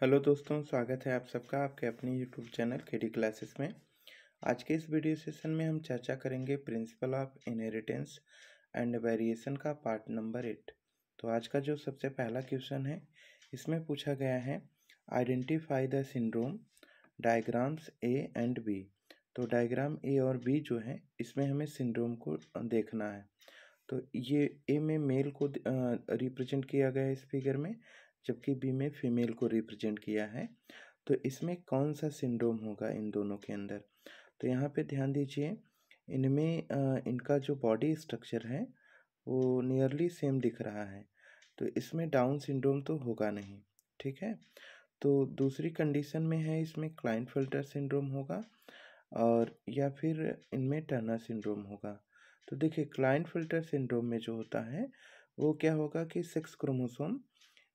Hello दोस्तों, स्वागत है आप सबका आपके अपने यूट्यूब चैनल के डी क्लासेस में। आज के इस वीडियो सेशन में हम चर्चा करेंगे principle of inheritance and variation का पार्ट नंबर एट तो आज का जो सबसे पहला क्वेश्चन है, इसमें पूछा गया है identify the syndrome diagrams A and B तो डायग्राम ए और बी जो है, इसमें हमें सिंड्रोम को देखना है। तो ये ए में मेल को रिप्रेजेंट किया गया है इस फिगर में जबकि बी में फीमेल को रिप्रेजेंट किया है तो इसमें कौन सा सिंड्रोम होगा इन दोनों के अंदर? तो यहाँ पे ध्यान दीजिए, इनमें इनका जो बॉडी स्ट्रक्चर है, वो नियरली सेम दिख रहा है। तो इसमें डाउन सिंड्रोम तो होगा नहीं, ठीक है? तो दूसरी कंडीशन में है, इसमें क्लाइंट फ़िल्टर सिंड्रोम होगा और, या फिर इनमें टर्नर सिंड्रोम होगा। तो देखिए क्लाइंट फ़िल्टर सिंड्रोम में जो होता है, वो क्या होगा कि सिक्स क्रोमोसोम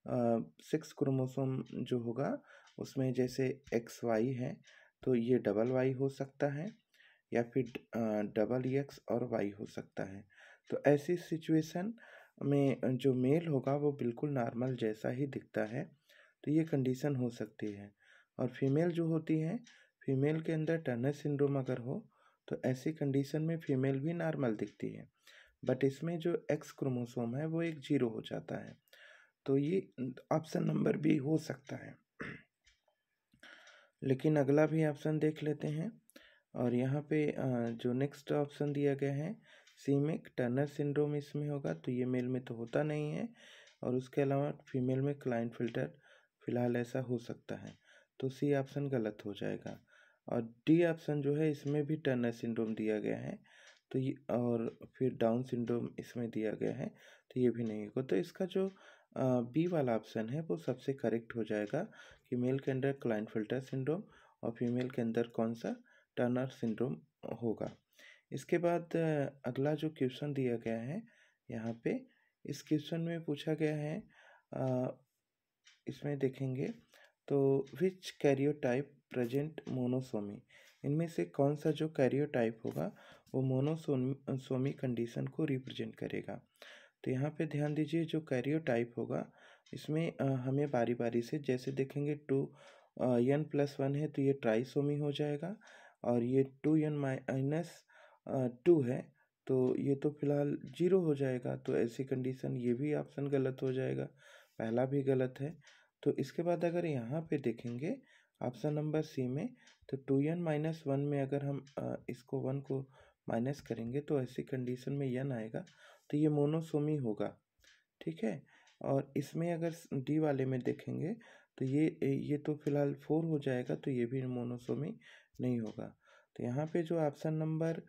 सिक्स क्रोमोसोम जो होगा, उसमें जैसे एक्स वाई है तो ये डबल वाई हो सकता है, या फिर डबल एक्स और वाई हो सकता है। तो ऐसी सिचुएशन में जो मेल होगा, वो बिल्कुल नॉर्मल जैसा ही दिखता है तो ये कंडीशन हो सकती है। और फीमेल जो होती है, फीमेल के अंदर टर्नर सिंड्रोम अगर हो तो ऐसी कंडीशन में फीमेल भी नॉर्मल दिखती है। बट इसमें जो एक्स क्रोमोसोम है, वो एक ज़ीरो हो जाता है। तो ये ऑप्शन नंबर बी हो सकता है। लेकिन अगला भी ऑप्शन देख लेते हैं और यहाँ पे जो नेक्स्ट ऑप्शन दिया गया है सी में टर्नर सिंड्रोम इसमें होगा तो ये मेल में तो होता नहीं है और उसके अलावा फीमेल में क्लाइंट फ़िल्टर फ़िलहाल ऐसा हो सकता है। तो सी ऑप्शन गलत हो जाएगा और डी ऑप्शन जो है, इसमें भी टर्नर सिंड्रोम दिया गया है। तो ये और फिर डाउन सिंड्रोम इसमें दिया गया है तो ये भी नहीं होगा। तो इसका जो बी वाला ऑप्शन है वो सबसे करेक्ट हो जाएगा कि मेल के अंदर क्लाइंट फ़िल्टर सिंड्रोम और फीमेल के अंदर कौन सा? टर्नर सिंड्रोम होगा। इसके बाद अगला जो क्वेश्चन दिया गया है यहाँ पे इस क्वेश्चन में पूछा गया है आ, इसमें देखेंगे तो विच कैरियोटाइप प्रेजेंट मोनोसोमी इनमें से कौन सा जो कैरियोटाइप होगा वो मोनोसोमी कंडीशन को रिप्रेजेंट करेगा। तो यहाँ पे ध्यान दीजिए जो कैरियो टाइप होगा, इसमें हमें बारी बारी से जैसे देखेंगे टू एन प्लस वन है तो ये ट्राइसोमी हो जाएगा और ये टू एन माइनस टू है तो ये तो फ़िलहाल ज़ीरो हो जाएगा तो ऐसी कंडीशन ये भी ऑप्शन गलत हो जाएगा, पहला भी गलत है। तो इसके बाद अगर यहाँ पे देखेंगे ऑप्शन नंबर सी में तो टू एन माइनस वन में अगर हम इसको वन को माइनस करेंगे तो ऐसी कंडीशन में यन आएगा तो ये मोनोसोमी होगा, ठीक है? और इसमें अगर डी वाले में देखेंगे तो ये ये तो फ़िलहाल फोर हो जाएगा तो ये भी मोनोसोमी नहीं होगा। तो यहाँ पे जो ऑप्शन नंबर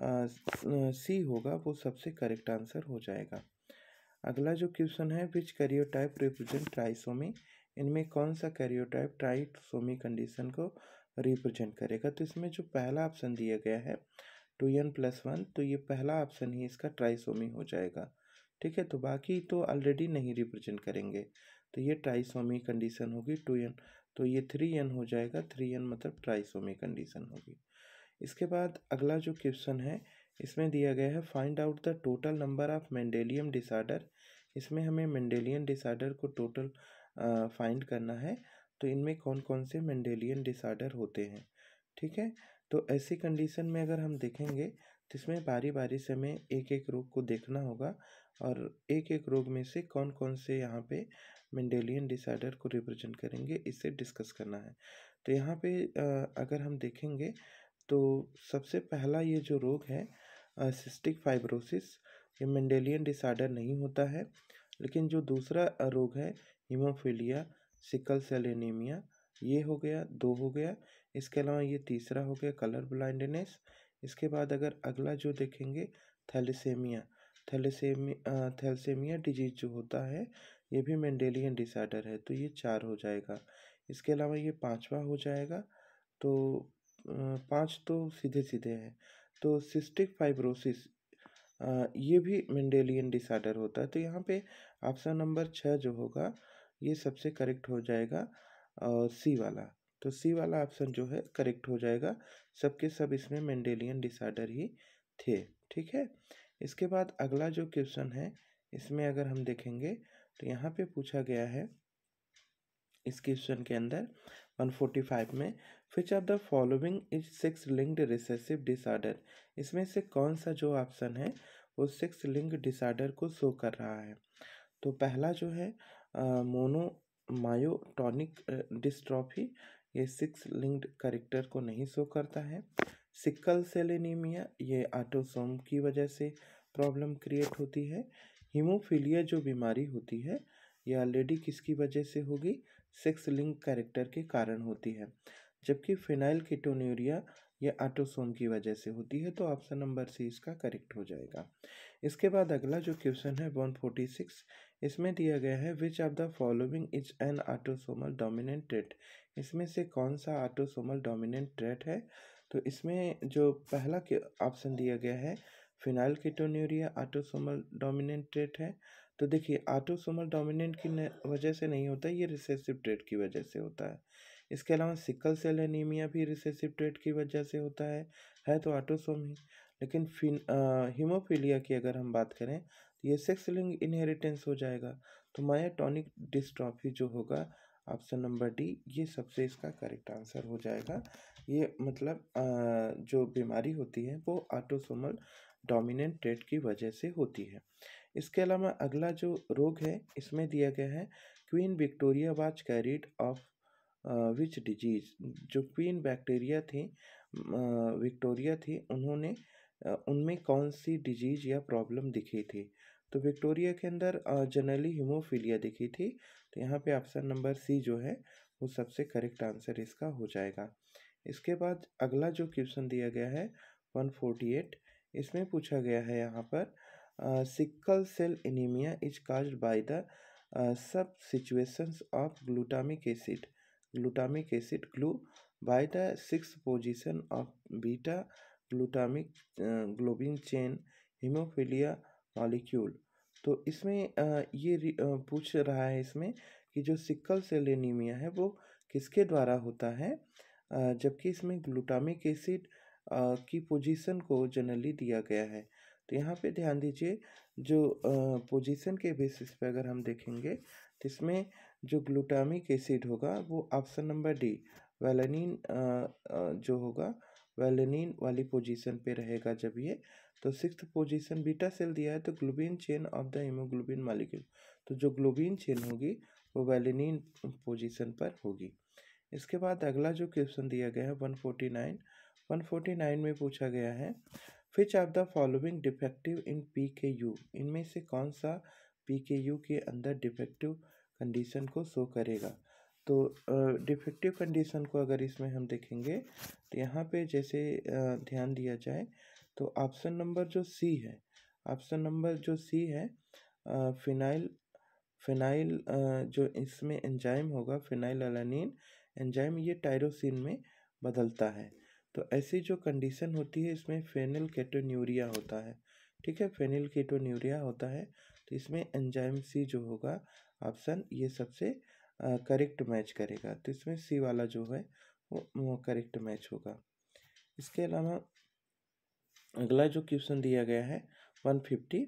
सी होगा, वो सबसे करेक्ट आंसर हो जाएगा। अगला जो क्वेश्चन है, विच कैरियोटाइप रिप्रेजेंट ट्राइसोमी? इनमें कौन सा कैरियोटाइप ट्राइसोमी कंडीशन को रिप्रेजेंट करेगा? तो इसमें जो पहला ऑप्शन दिया गया है टू एन प्लस वन तो ये पहला ऑप्शन ही इसका ट्राइसोमी हो जाएगा। ठीक है तो बाकी तो ऑलरेडी नहीं रिप्रेजेंट करेंगे। तो ये ट्राइसोमी कंडीशन होगी टू एन तो ये थ्री एन हो जाएगा, थ्री एन मतलब ट्राइसोमी कंडीशन होगी। इसके बाद अगला जो क्वेश्चन है, इसमें दिया गया है find out the total number of Mendelian disorder इसमें हमें मेंडेलियन डिसऑर्डर को टोटल फाइंड करना है तो इनमें कौन कौन से मेंडेलियन डिसऑर्डर होते हैं? ठीक है तो ऐसी कंडीशन में अगर हम देखेंगे तो इसमें बारी बारी से हमें एक एक रोग को देखना होगा। और एक एक रोग में से कौन कौन से यहाँ पे मेंडेलियन डिसऑर्डर को रिप्रेजेंट करेंगे इससे डिस्कस करना है। तो यहाँ पे अगर हम देखेंगे तो सबसे पहला ये जो रोग है सिस्टिक फाइब्रोसिस ये मेंडेलियन डिसऑर्डर नहीं होता है। लेकिन जो दूसरा रोग है हीमोफीलिया सिकल सेल एनीमिया ये हो गया, दो हो गया। इसके अलावा ये तीसरा हो गया कलर ब्लाइंडनेस इसके बाद अगर अगला जो देखेंगे थैलेसेमिया थैलेसेमिया थैलेसेमिया डिज़ीज़ जो होता है, ये भी मेंडेलियन डिसऑर्डर है तो ये चार हो जाएगा। इसके अलावा ये पांचवा हो जाएगा तो पाँच तो सीधे सीधे हैं। तो सिस्टिक फाइब्रोसिस ये भी मेंडेलियन डिसऑर्डर होता है तो यहाँ पे ऑप्शन नंबर छः जो होगा, ये सबसे करेक्ट हो जाएगा और सी वाला। तो सी वाला ऑप्शन जो है करेक्ट हो जाएगा। सबके सब इसमें मेंडेलियन डिसऑर्डर ही थे, ठीक है? इसके बाद अगला जो क्वेश्चन है, इसमें अगर हम देखेंगे तो यहाँ पे पूछा गया है, इस क्वेश्चन के अंदर 145 में which of the following is X linked recessive disorder इसमें से कौन सा जो ऑप्शन है, वो सिक्स लिंक डिसऑर्डर को शो कर रहा है। तो पहला जो है मोनो मायोटॉनिक डिस्ट्रॉफी ये सिक्स लिंक्ड करेक्टर को नहीं शो करता है। सिक्कल सेल एनीमिया ये आटोसोम की वजह से प्रॉब्लम क्रिएट होती है। हीमोफीलिया जो बीमारी होती है यह ऑलरेडी किसकी वजह से होगी? सिक्स लिंक कैरेक्टर के कारण होती है। जबकि फिनाइल कीटोन्यूरिया ये आटोसोम की वजह से होती है तो ऑप्शन नंबर सी इसका करेक्ट हो जाएगा। इसके बाद अगला जो क्वेश्चन है, वन फोर्टी सिक्स, इसमें दिया गया है, which of the following is an autosomal dominant trait? इसमें से कौन सा आटोसोमल डोमिनेंट ट्रेट है? तो इसमें जो पहला ऑप्शन दिया गया है, phenylketonuria autosomal dominant trait है। तो देखिए आटोसोमल डोमिनेंट की वजह से नहीं होता, ये रिसेसिव ट्रेट की वजह से होता है। इसके अलावा सिकल सेल एनीमिया भी रिसेसिव ट्रेट की वजह से होता है है तो ऑटोसोम। ही लेकिन फिन हीमोफीलिया की अगर हम बात करें तो ये सेक्स लिंग इनहेरिटेंस हो जाएगा। तो मायाटोनिक डिस्ट्रॉफी जो होगा ऑप्शन नंबर डी ये सबसे इसका करेक्ट आंसर हो जाएगा। ये मतलब आ, जो बीमारी होती है वो ऑटोसोमल डोमिनेंट ट्रेट की वजह से होती है। इसके अलावा अगला जो रोग है इसमें दिया गया है Queen Victoria was carried of which disease जो क्वीन बैक्टीरिया थी विक्टोरिया थी, उन्होंने उनमें कौन सी डिज़ीज़ या प्रॉब्लम दिखी थी? तो विक्टोरिया के अंदर जनरली हीमोफीलिया दिखी थी। तो यहाँ पे ऑप्शन नंबर सी जो है, वो सबसे करेक्ट आंसर इसका हो जाएगा। इसके बाद अगला जो क्वेश्चन दिया गया है 148 इसमें पूछा गया है यहाँ पर sickle cell anaemia is caused by the substitutions of glutamic acid glutamic acid glu by the six position of beta glutamic globin chain haemophilia molecule तो इसमें ये पूछ रहा है इसमें कि जो सिक्कल सेल एनीमिया है वो किसके द्वारा होता है? जबकि इसमें ग्लूटामिक एसिड की पोजीशन को जनरली दिया गया है। तो यहाँ पे ध्यान दीजिए, जो पोजीशन के बेसिस पे अगर हम देखेंगे तो इसमें जो ग्लूटामिक एसिड होगा, वो ऑप्शन नंबर डी, वेलानिन जो होगा, वेलेनिन वाली पोजीशन पे रहेगा जब ये। तो सिक्स पोजीशन बीटा सेल दिया है तो globin chain of the haemoglobin molecule. तो जो ग्लोबिन चेन होगी, वो वेलेनिन पोजीशन पर होगी। इसके बाद अगला जो क्वेश्चन दिया गया है 149 149 में पूछा गया है which of the following defective in P K U? इनमें से कौन सा पी के यू के अंदर डिफेक्टिव कंडीशन को शो करेगा। तो डिफेक्टिव कंडीशन को अगर इसमें हम देखेंगे तो यहाँ पे जैसे ध्यान दिया जाए तो ऑप्शन नंबर जो सी है ऑप्शन नंबर जो सी है फिनाइल फिनाइल जो इसमें एंजाइम होगा फिनाइल अलानिन एंजाइम ये टायरोसिन में बदलता है। तो ऐसी जो कंडीशन होती है, इसमें फेनिल केटोन्यूरिया होता है। ठीक है? फेनिल केटोन्यूरिया होता है तो इसमें एंजाइम सी जो होगा ऑप्शन ये सबसे करेक्ट मैच करेगा। तो इसमें सी वाला जो है, वो करेक्ट मैच होगा। इसके अलावा अगला जो क्वेश्चन दिया गया है 150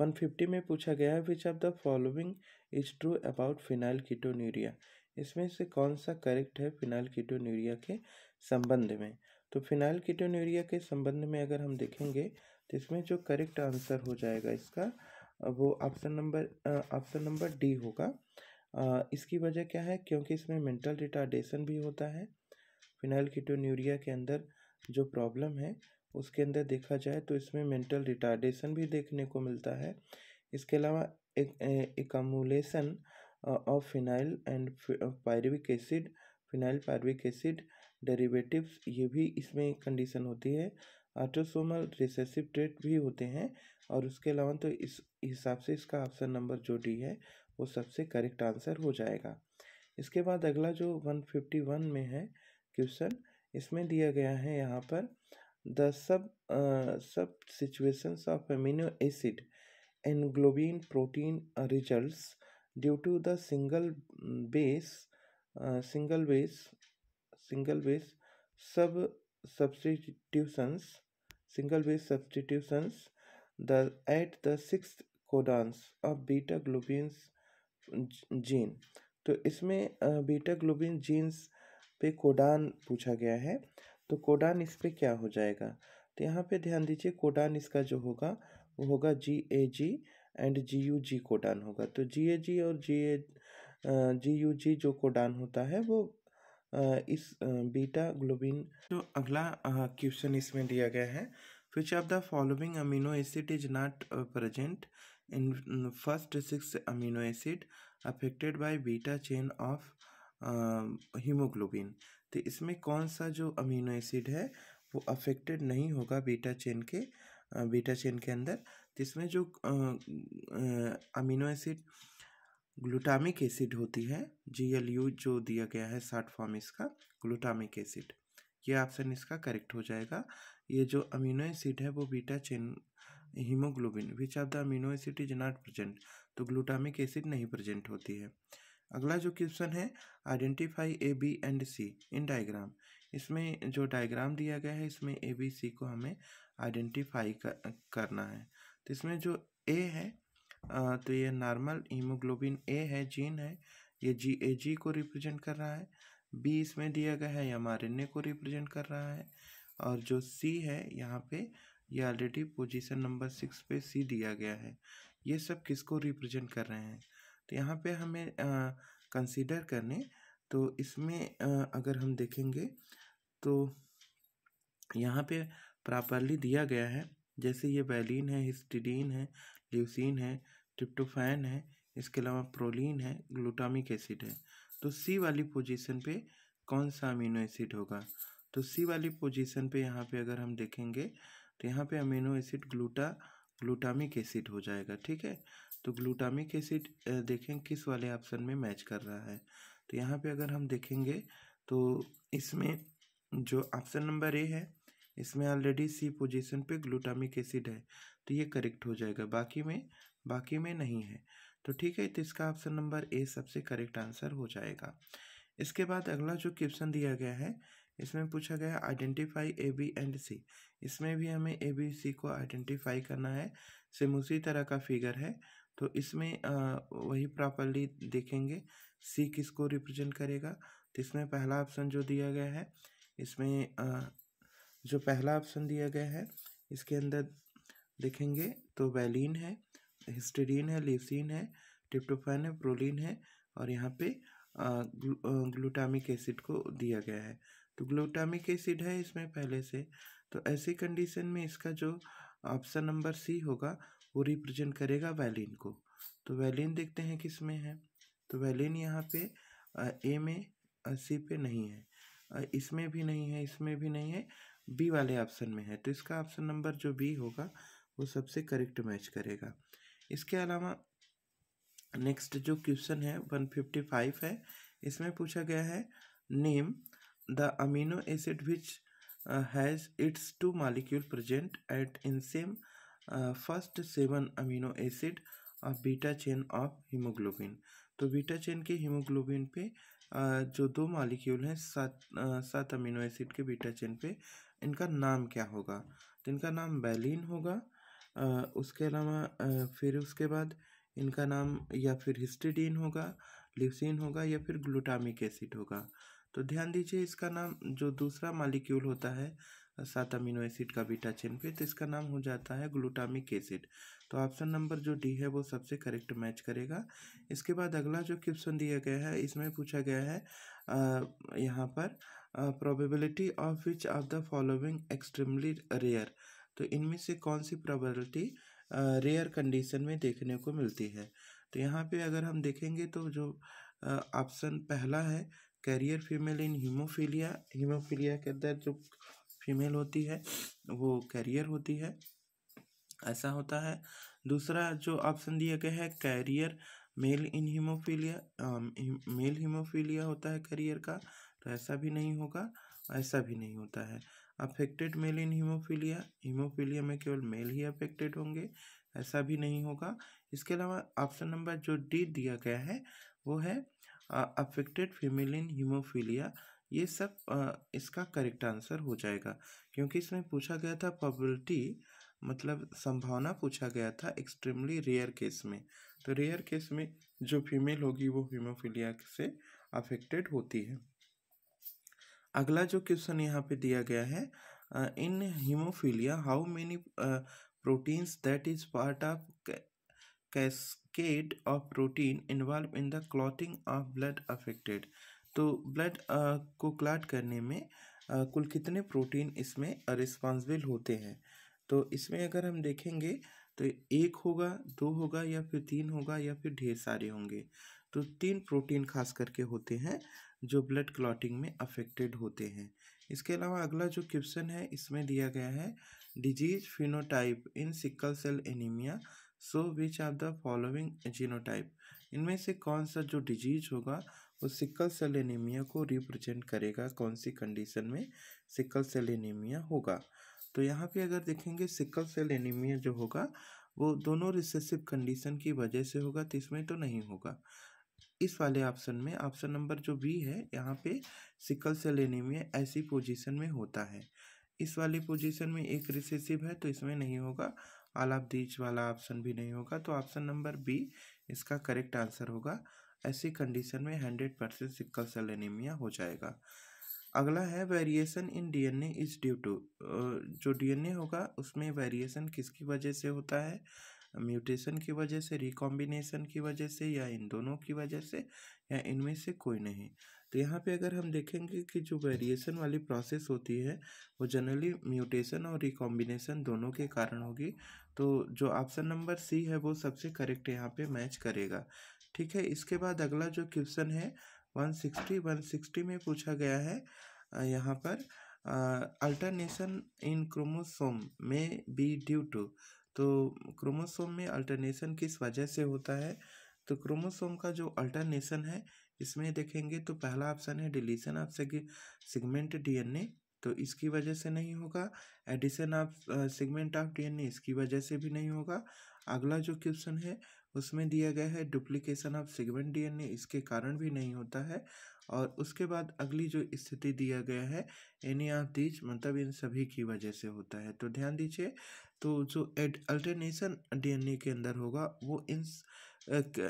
150 में पूछा गया है which of the following is true about phenylketonuria? इसमें से कौन सा करेक्ट है फिनाइल कीटोन्यूरिया के संबंध में? तो फिनाइल कीटोन्यूरिया के संबंध में अगर हम देखेंगे तो इसमें जो करेक्ट आंसर हो जाएगा, इसका वो option number option number D होगा। इसकी वजह क्या है? क्योंकि इसमें मेंटल रिटार्डेशन भी होता है। फिनाइल कीटोन्यूरिया के अंदर जो प्रॉब्लम है, उसके अंदर देखा जाए तो इसमें मेंटल रिटार्डेशन भी देखने को मिलता है। इसके अलावा एक of phenyl and pyruvic acid phenyl pyruvic acid derivatives ये भी इसमें कंडीशन होती है। ऑटोसोमल रिसेसिव ट्रेट भी होते हैं और उसके अलावा तो इस हिसाब से इसका ऑप्शन नंबर जो डी है, वो सबसे करेक्ट आंसर हो जाएगा। इसके बाद अगला जो 151 में है क्वेश्चन इसमें दिया गया है यहाँ पर the sub substitutions of amino acid in globin protein results due to the single base single base single base sub substitutions, single base substitutions, the, at the sixth codons of beta globins gene तो इसमें beta globin genes पे codon पूछा गया है। तो codon इस पे क्या हो जाएगा? तो यहाँ पे ध्यान दीजिए कोडान इसका जो होगा, वो होगा G A G and G U G codon होगा। तो जी ए जी और जी ए जी यू जी जो कोडान होता है, वो इस बीटा ग्लोबिन जो अगला क्वेश्चन इसमें दिया गया है। Which of the following amino acid is not present in first six amino acid affected by beta chain of haemoglobin तो इसमें कौन सा जो अमीनो एसिड है, वो अफेक्टेड नहीं होगा बीटा चेन के बीटा चेन के अंदर। तो इसमें जो अमीनो एसिड ग्लूटामिक एसिड होती है जी एल यू जो दिया गया है शार्ट फॉर्म इसका ग्लूटामिक एसिड। ये ऑप्शन इसका करेक्ट हो जाएगा। ये जो अमीनो एसिड है वो beta chain haemoglobin which of the amino acid is not present तो ग्लूटामिक एसिड नहीं प्रेजेंट होती है। अगला जो क्वेश्चन है identify A B and C in diagram इसमें जो डायग्राम दिया गया है इसमें ए बी सी को हमें आइडेंटिफाई कर, करना है। तो इसमें जो ए है तो ये नॉर्मल हीमोग्लोबिन ए है जीन है ये जी ए जी को रिप्रेजेंट कर रहा है बी इसमें दिया गया है एम आर एन ए को रिप्रेजेंट कर रहा है और जो सी है यहाँ पे ये ऑलरेडी पोजीशन नंबर सिक्स पे सी दिया गया है ये सब किसको रिप्रेजेंट कर रहे हैं? तो यहाँ पे हमें कंसीडर करने तो इसमें आ, अगर हम देखेंगे तो यहाँ पे प्रॉपरली दिया गया है जैसे ये बैलिन है हिस्टिडीन है ल्यूसिन है ट्रिप्टोफैन है, इसके अलावा प्रोलीन है ग्लूटामिक एसिड है। तो सी वाली पोजीशन पे कौन सा अमीनो एसिड होगा? तो सी वाली पोजीशन पे यहाँ पे अगर हम देखेंगे तो यहाँ पे amino acid gluta glutamic acid हो जाएगा, ठीक है? तो ग्लूटामिक एसिड देखें किस वाले ऑप्शन में मैच कर रहा है? तो यहाँ पे अगर हम देखेंगे तो इसमें जो ऑप्शन नंबर ए है इसमें ऑलरेडी सी पोजीशन पे ग्लूटामिक एसिड है तो ये करेक्ट हो जाएगा। बाकी में बाकी में नहीं है। तो ठीक है तो इसका ऑप्शन नंबर ए सबसे करेक्ट आंसर हो जाएगा। इसके बाद अगला जो क्वेश्चन दिया गया है, इसमें पूछा गया identify A B and C इसमें भी हमें ए बी सी को आइडेंटिफाई करना है। सेम उसी तरह का फिगर है। तो इसमें वही प्रॉपरली देखेंगे सी किसको रिप्रेजेंट करेगा। तो इसमें पहला ऑप्शन जो दिया गया है, इसमें जो पहला ऑप्शन दिया गया है, इसके अंदर देखेंगे तो वैलिन है हिस्टेडीन है लिसिन है ट्रिप्टोफैन है प्रोलिन है और यहाँ पे ग्लूटामिक एसिड को दिया गया है। तो ग्लूटामिक एसिड है इसमें पहले से। तो ऐसी कंडीशन में इसका जो ऑप्शन नंबर सी होगा, वो रिप्रेजेंट करेगा वैलिन को। तो वैलिन देखते हैं किसमें है। तो वैलिन यहाँ पे ए में सी पे नहीं है। इसमें भी नहीं है, इसमें भी नहीं है। बी वाले ऑप्शन में है तो इसका ऑप्शन नंबर जो बी होगा, वो सबसे करेक्ट मैच करेगा। इसके अलावा नेक्स्ट जो क्वेश्चन है, वन फिफ्टी फाइव है, इसमें पूछा गया है, name, the amino acid which has its two molecule present at in same first seven amino acid of beta chain of haemoglobin. तो बीटा चेन के हीमोग्लोबिन पे जो दो मालिक्यूल हैं, सात सात अमीनो एसिड के बीटा चेन पे इनका नाम क्या होगा? तो इनका नाम बैलिन होगा। आ, उसके अलावा फिर उसके बाद इनका नाम या फिर हिस्टिडीन होगा लिवसिन होगा या फिर ग्लूटामिक एसिड होगा। तो ध्यान दीजिए इसका नाम जो दूसरा मालिक्यूल होता है सात अमीनो एसिड का बीटा चेन पे तो इसका नाम हो जाता है ग्लूटामिक एसिड। तो ऑप्शन नंबर जो डी है वो सबसे करेक्ट मैच करेगा। इसके बाद अगला जो क्वेश्चन दिया गया है इसमें पूछा गया है यहाँ पर probability of which of the following extremely rare तो इनमें से कौन सी प्रोबेबिलिटी रेयर कंडीशन में देखने को मिलती है? तो यहाँ पे अगर हम देखेंगे तो जो ऑप्शन uh, पहला है carrier female in haemophilia haemophilia के अंदर जो फीमेल होती है वो कैरियर होती है ऐसा होता है। दूसरा जो ऑप्शन दिया गया है carrier male in haemophilia male haemophilia होता है करियर का। ऐसा भी नहीं होगा ऐसा भी नहीं होता है। Affected male in haemophilia haemophilia में केवल मेल ही अफेक्टेड होंगे ऐसा भी नहीं होगा। इसके अलावा ऑप्शन नंबर जो डी दिया गया है वो है अफेक्टेड फीमेल इन हीमोफीलिया ये सब आ, इसका करेक्ट आंसर हो जाएगा क्योंकि इसमें पूछा गया था प्रोबेबिलिटी मतलब संभावना पूछा गया था एक्सट्रीमली रेयर केस में। तो रेयर केस में जो फीमेल होगी वो हीमोफीलिया से अफेक्टेड होती है। अगला जो क्वेश्चन यहाँ पे दिया गया है in haemophilia how many proteins that is part of cascade of protein involve in the clotting of blood affected तो ब्लड को क्लाट करने में कुल कितने प्रोटीन इसमें रिस्पॉन्सिबल होते हैं? तो इसमें अगर हम देखेंगे तो एक होगा, दो होगा, या फिर तीन होगा, या फिर ढेर सारे होंगे। तो तीन प्रोटीन खास करके होते हैं, जो ब्लड क्लॉटिंग में अफेक्टेड होते हैं। इसके अलावा अगला जो क्वेश्चन है, इसमें दिया गया है, disease phenotype in sickle cell anaemia, so which are the following genotype? इनमें से कौन सा जो डिज़ीज़ होगा, वो सिक्कल सेल एनीमिया को रिप्रेजेंट करेगा, कौन सी कंडीशन में सिक्कल सेल एनीमिया होगा? तो यहाँ पे अगर देखेंगे सिक्कल सेल एनीमिया जो होगा, वो दोनों रिसेसिव कंडीशन की वजह से होगा तो इसमें तो नहीं होगा। इस वाले ऑप्शन में, ऑप्शन नंबर जो बी है, यहाँ पे सिकल सेल एनीमिया ऐसी पोजीशन में होता है। इस वाली पोजीशन में एक रिसेसिव है तो इसमें नहीं होगा। ऑफ़ दीज वाला ऑप्शन भी नहीं होगा तो ऑप्शन नंबर बी, इसका करेक्ट आंसर होगा। ऐसी कंडीशन में hundred percent sickle cell anaemia हो जाएगा। अगला है variation in DNA is due to जो डीएनए होगा, उसमें वेरिएशन किसकी वजह से होता है? म्यूटेशन की वजह से, रिकॉम्बिनेशन की वजह से या इन दोनों की वजह से या इनमें से कोई नहीं। तो यहाँ पे अगर हम देखेंगे कि जो वेरिएशन वाली प्रोसेस होती है, वो जनरली म्यूटेशन और रिकॉम्बिनेशन दोनों के कारण होगी। तो जो ऑप्शन नंबर सी है, वो सबसे करेक्ट यहाँ पे मैच करेगा। ठीक है? इसके बाद अगला जो क्वेश्चन है वन सिक्सटी वन सिक्सटी में पूछा गया है यहाँ पर अल्टरनेशन इन क्रोमोसोम में बी ड्यू टू तो क्रोमोसोम में अल्टरनेशन किस वजह से होता है? तो क्रोमोसोम का जो अल्टरनेशन है, इसमें देखेंगे तो पहला ऑप्शन है डिलीशन ऑफ़ सिगमेंट डीएनए तो इसकी वजह से नहीं होगा। Addition of segment of DNA, इसकी वजह से भी नहीं होगा। अगला जो क्वेश्चन है, उसमें दिया गया है डुप्लीकेशन ऑफ़ सिगमेंट डीएनए, इसके कारण भी नहीं होता है। और उसके बाद अगली जो स्थिति दिया गया है एनी ऑफ़ दीज मतलब इन सभी की वजह से होता है। तो ध्यान दीजिए तो जो एड, अल्टरनेशन डीएनए के अंदर होगा, वो इन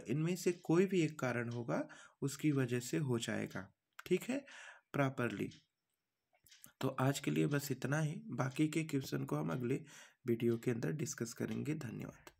इनमें से कोई भी एक कारण होगा, उसकी वजह से हो जाएगा। ठीक है? प्रॉपरली। तो आज के लिए बस इतना ही। बाकी के क्वेश्चन को हम अगले वीडियो के अंदर डिस्कस करेंगे। धन्यवाद।